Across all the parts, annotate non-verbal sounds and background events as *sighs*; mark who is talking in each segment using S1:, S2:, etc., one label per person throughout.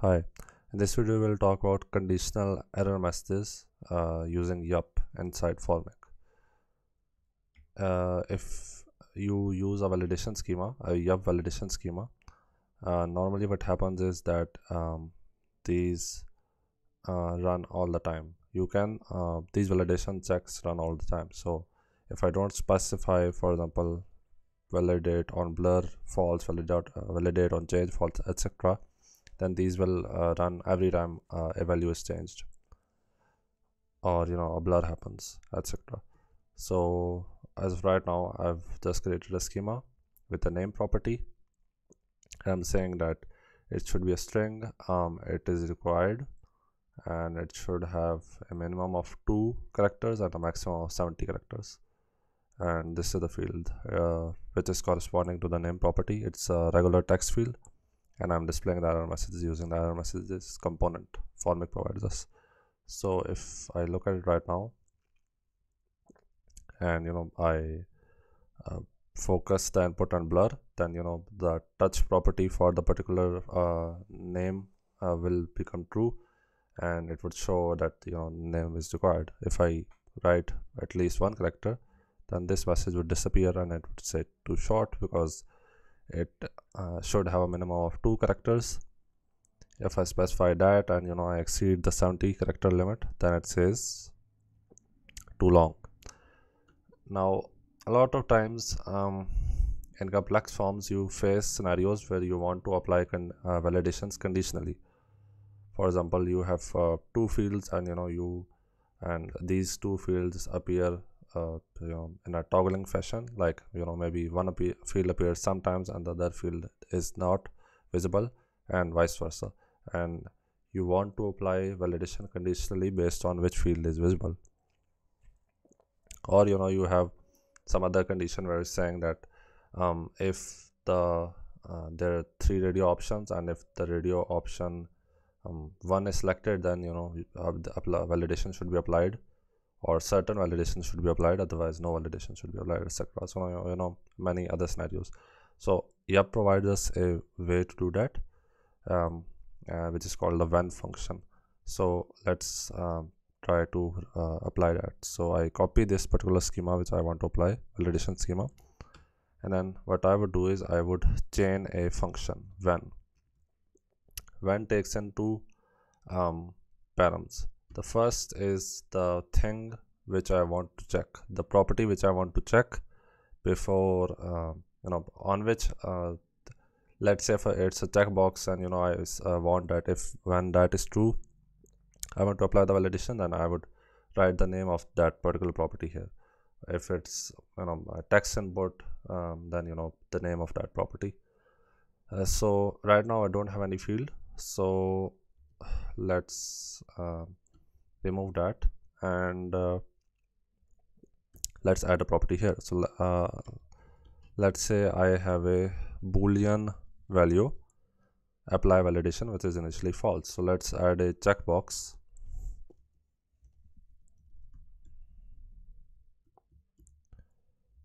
S1: Hi, in this video we'll talk about conditional error messages uh, using yup inside Formik. Uh, if you use a validation schema, a yup validation schema, uh, normally what happens is that um, these uh, run all the time. You can, uh, these validation checks run all the time. So if I don't specify, for example, validate on blur false, validate, uh, validate on change false, etc then these will uh, run every time uh, a value is changed. Or you know a blur happens etc so as of right now I've just created a schema with the name property. I'm saying that it should be a string um, it is required and it should have a minimum of two characters and a maximum of 70 characters. And this is the field uh, which is corresponding to the name property. It's a regular text field and I'm displaying the error messages using the error messages component Formik provides us. So if I look at it right now and you know I uh, focus the input and blur then you know the touch property for the particular uh, name uh, will become true and it would show that you know name is required if I write at least one character then this message would disappear and it would say too short because it uh, should have a minimum of two characters. If I specify that and you know I exceed the 70 character limit then it says too long. Now a lot of times um, in complex forms you face scenarios where you want to apply con uh, validations conditionally. For example you have uh, two fields and you know you and these two fields appear uh, you know in a toggling fashion like you know maybe one field appears sometimes and the other field is not visible and vice versa. And you want to apply validation conditionally based on which field is visible. Or you know you have some other condition where it's saying that um, if the uh, there are three radio options and if the radio option um, one is selected then you know uh, the validation should be applied or certain validation should be applied otherwise no validation should be applied etc so you know many other scenarios. So yup provides us a way to do that um, uh, which is called the when function. So let's um, try to uh, apply that. So i copy this particular schema which i want to apply validation schema. And then what i would do is i would chain a function when when takes in two um, params the first is the thing which I want to check the property which I want to check before uh, you know on which uh, let's say for it's a checkbox and you know I uh, want that. If when that is true I want to apply the validation then I would write the name of that particular property here. If it's you know a text input um, then you know the name of that property. Uh, so right now I don't have any field. So *sighs* let's uh, remove that. And uh, let's add a property here. So uh, let's say I have a boolean value apply validation which is initially false. So let's add a checkbox.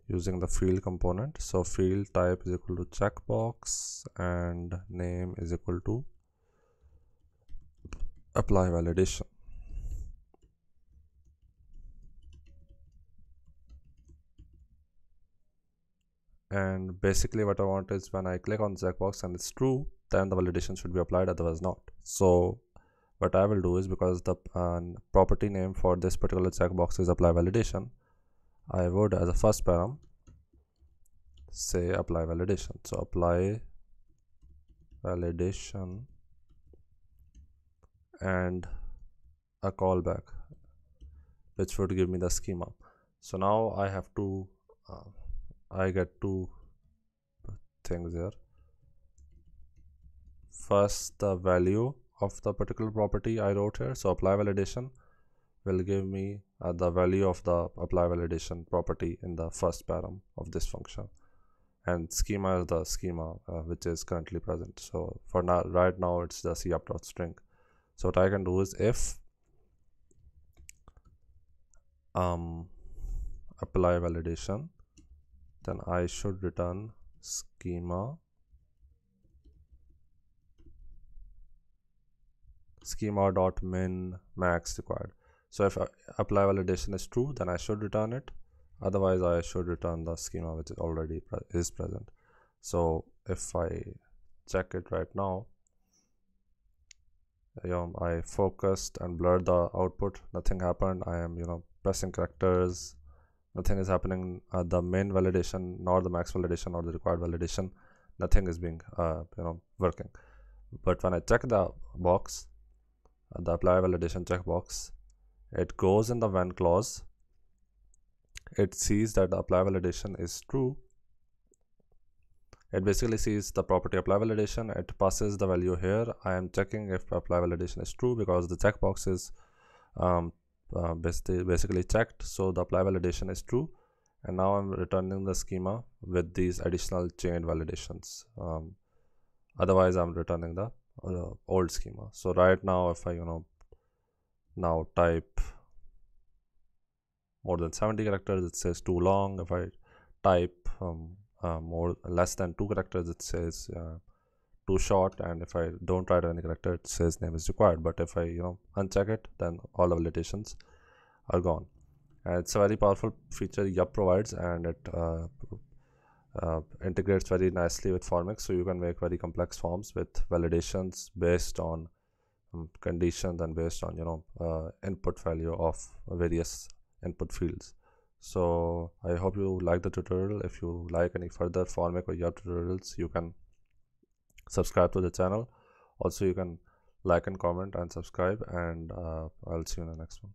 S1: Using the field component. So field type is equal to checkbox and name is equal to apply validation and basically what I want is when I click on checkbox and it's true then the validation should be applied otherwise not. So what I will do is because the uh, property name for this particular checkbox is apply validation I would as a first param say apply validation. So apply validation and a callback which would give me the schema. So now I have to uh, I get two things here first the value of the particular property I wrote here. So apply validation will give me uh, the value of the apply validation property in the first param of this function. And schema is the schema uh, which is currently present. So for now right now it's the c++ string. so what I can do is if um apply validation then I should return schema. Schema dot min max required. So if apply validation is true then i should return it. Otherwise i should return the schema which is already pre is present. So if i check it right now you know, I focused and blurred the output. Nothing happened. I am you know pressing characters nothing is happening uh, the main validation nor the max validation or the required validation. Nothing is being uh, you know working. But when I check the box uh, the apply validation checkbox it goes in the when clause. It sees that the apply validation is true. It basically sees the property apply validation. It passes the value here. I am checking if apply validation is true because the checkbox is um, uh, basically, checked. So the apply validation is true. And now i'm returning the schema with these additional chain validations. Um, otherwise i'm returning the uh, old schema. So right now if i you know now type more than 70 characters it says too long. If i type um, uh, more less than two characters it says uh, too short and if i don't write any character it says name is required. But if i you know uncheck it then all validations are gone. And it's a very powerful feature yup provides and it uh, uh, integrates very nicely with Formik so you can make very complex forms with validations based on um, conditions and based on you know uh, input value of various input fields. So i hope you like the tutorial. If you like any further Formik or yup tutorials you can subscribe to the channel. Also you can like and comment and subscribe and uh, i'll see you in the next one